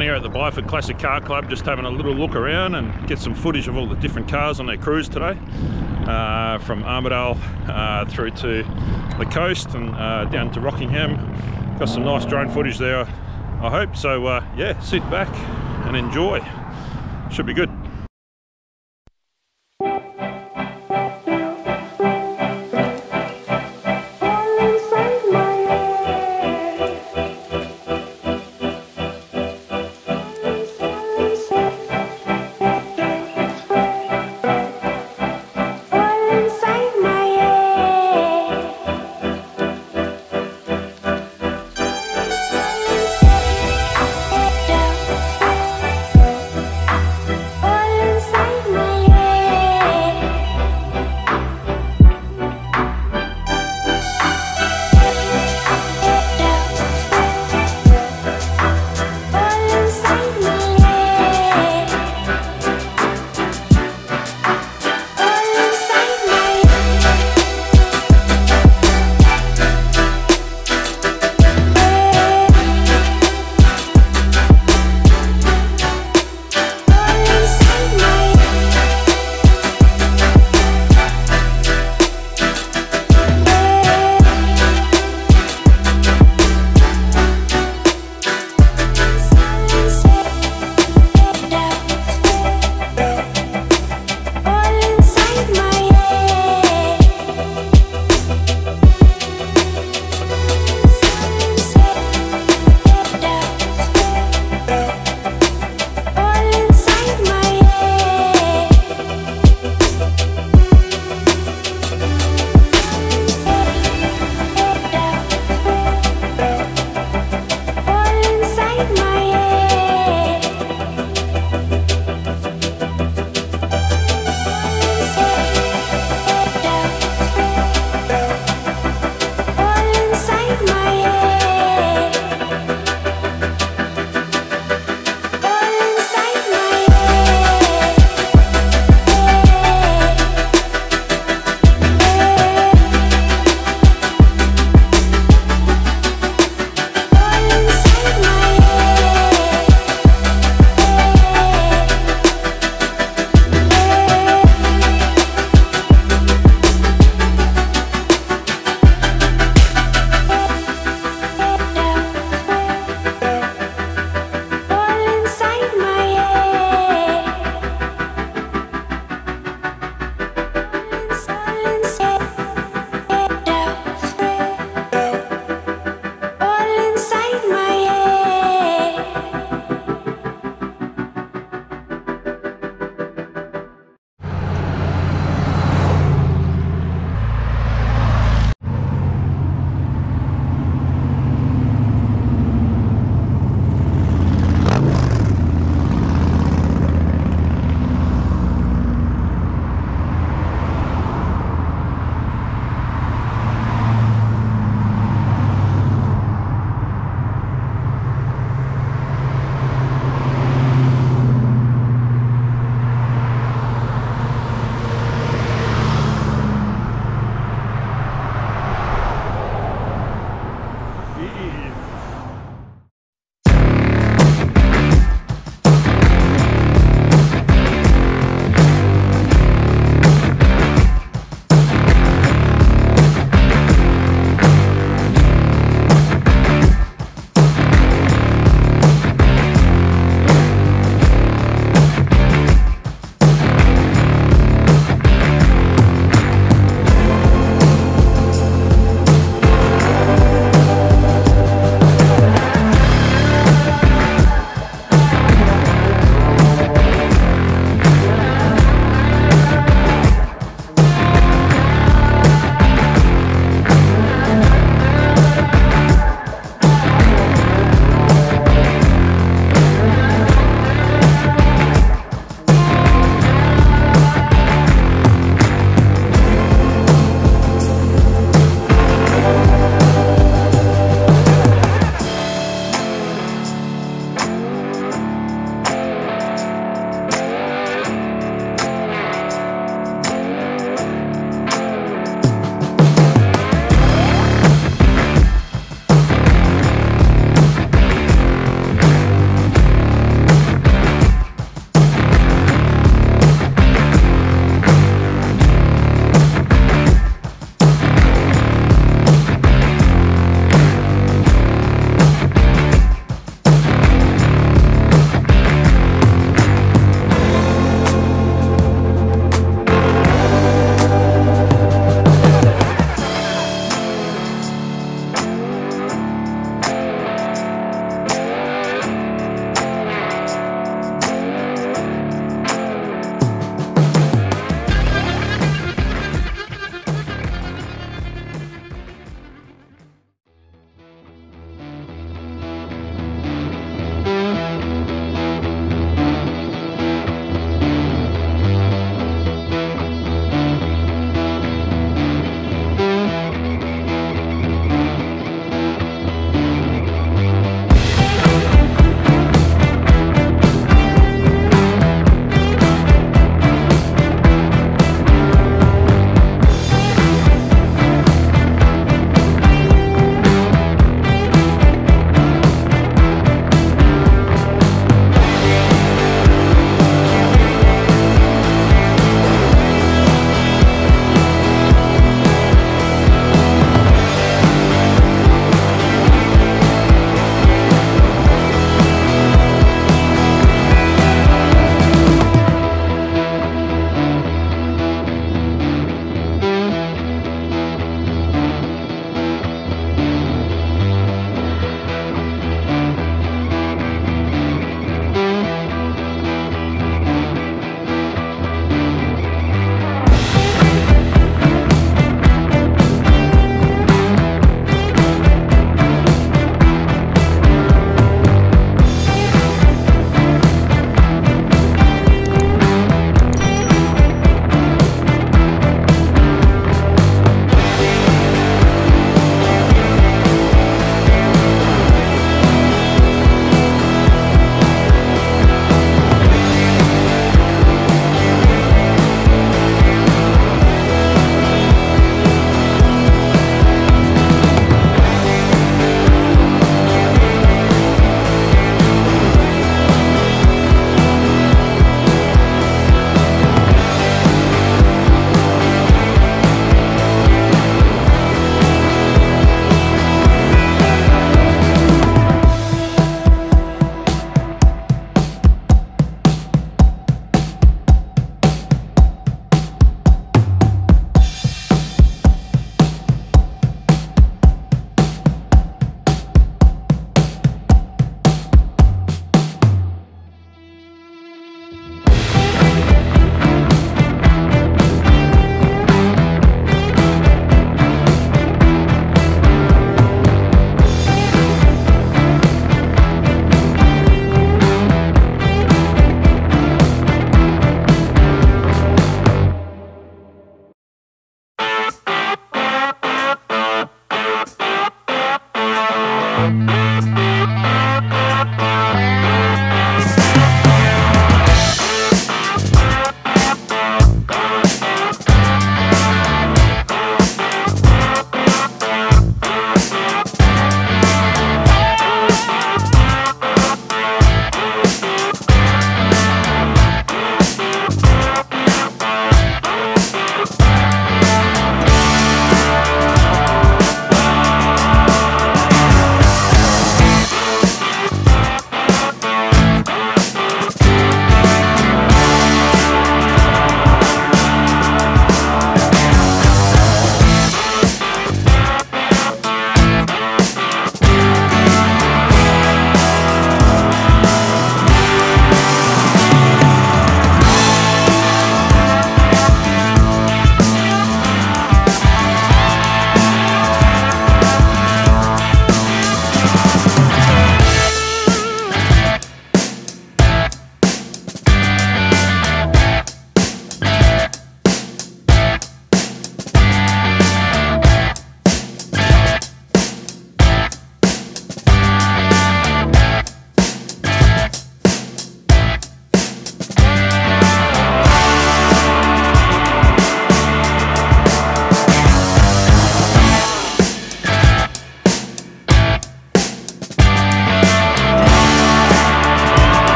Down here at the Byford Classic Car Club, just having a little look around and get some footage of all the different cars on their cruise today. Uh, from Armadale uh, through to the coast and uh, down to Rockingham. Got some nice drone footage there, I hope. So uh, yeah, sit back and enjoy. Should be good.